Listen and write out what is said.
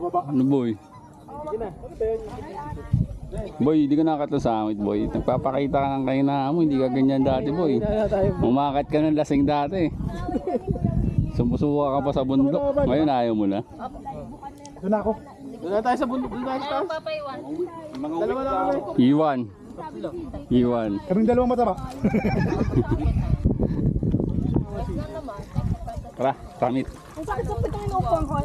Ano boy? Ano boy, hindi ka nakakatasangit boy. Nagpapakita ka ng kaina mo, hindi ka ganyan dati boy. Umakat ka ng lasing dati. Sumusuka ka pa sa bundok. Ngayon ayaw mo na. Doon ako. Doon tayo sa bundok. Doon tayo sa taas. Dalawa lang kami. Iwan. Iwan. Kaming dalawang mataba. Tara, tamit. Ang sakit sa pitong inuupuan ko.